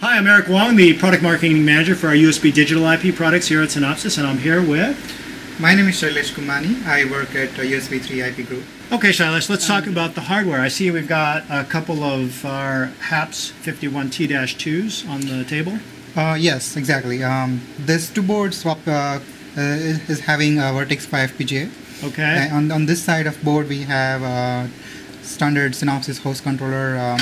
Hi, I'm Eric Huang, the product marketing manager for our USB digital IP products here at Synopsys, and I'm here with. My name is Shailesh Kumani. I work at uh, USB 3 IP Group. Okay, Shailesh, let's talk about the hardware. I see we've got a couple of our HAPS 51T-2s on the table. Uh, yes, exactly. Um, this two board swap uh, uh, is having a Virtex 5 FPGA. Okay. Uh, on, on this side of board, we have a standard Synopsys host controller. Um,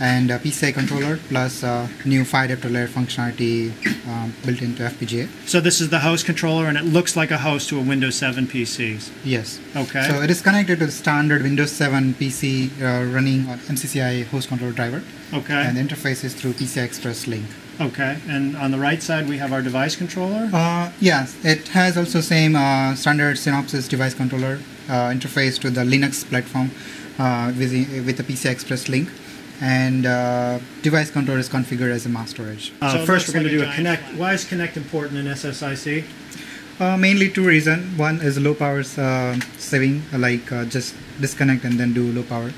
and a PCI controller plus uh, new PHY adapter layer functionality um, built into FPGA. So this is the host controller, and it looks like a host to a Windows 7 PCs. Yes. Okay. So it is connected to the standard Windows 7 PC uh, running on MCCI host controller driver. Okay. And the interface is through PCI Express link. Okay. And on the right side, we have our device controller. Uh, yes, it has also same uh, standard Synopsys device controller uh, interface to the Linux platform uh, with, the, with the PCI Express link and uh, device controller is configured as a mass storage. Uh, so first, we're going to do a connect. Why is connect important in SSIC? Uh, mainly two reasons. One is low power uh, saving, like uh, just disconnect and then do low power.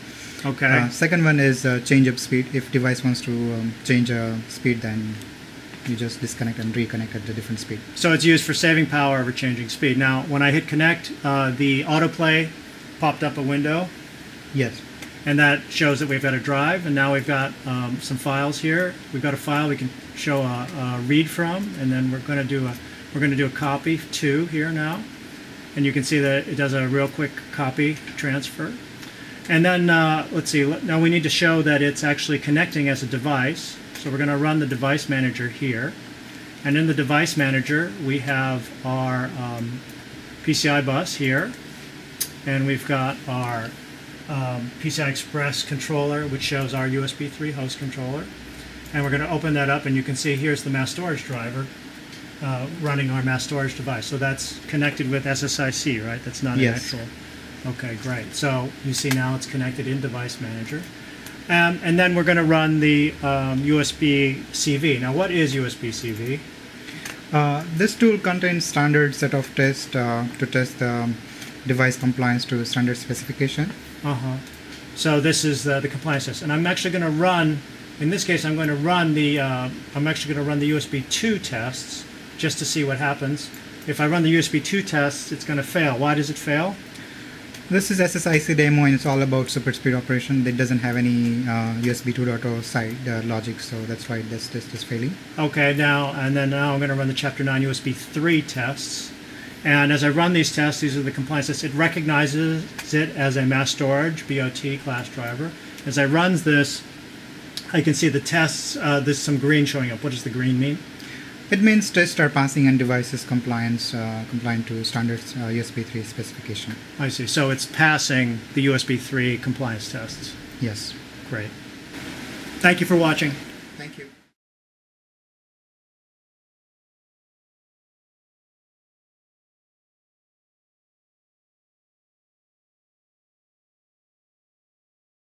Okay. Uh, second one is uh, change up speed. If device wants to um, change speed, then you just disconnect and reconnect at the different speed. So it's used for saving power over changing speed. Now, when I hit connect, the autoplay popped up a window. Yes and that shows that we've got a drive and now we've got um, some files here. We've got a file we can show a, a read from and then we're going to do a we're going to do a copy to here now. And you can see that it does a real quick copy transfer. And then uh, let's see now we need to show that it's actually connecting as a device. So we're going to run the device manager here. And in the device manager we have our um, PCI bus here. And we've got our um, PCI Express controller, which shows our USB 3 host controller. And we're going to open that up, and you can see here's the mass storage driver uh, running our mass storage device. So that's connected with SSIC, right? That's not yes. an actual. Okay, great. So you see now it's connected in Device Manager. Um, and then we're going to run the um, USB CV. Now, what is USB CV? Uh, this tool contains standard set of tests uh, to test the device compliance to standard specification. Uh-huh. So this is the, the compliance test. And I'm actually going to run, in this case, I'm going to run the, uh, I'm actually going to run the USB 2 tests just to see what happens. If I run the USB 2 tests, it's going to fail. Why does it fail? This is SSIC demo and it's all about super speed operation. It doesn't have any uh, USB 2.0 side uh, logic, so that's why this test is failing. Okay, now, and then now I'm going to run the chapter 9 USB 3 tests. And as I run these tests, these are the compliance tests, it recognizes it as a mass storage BOT class driver. As I run this, I can see the tests, uh, there's some green showing up. What does the green mean? It means tests are passing and devices compliance uh, compliant to standard uh, USB 3 specification. I see. So it's passing the USB 3 compliance tests. Yes. Great. Thank you for watching.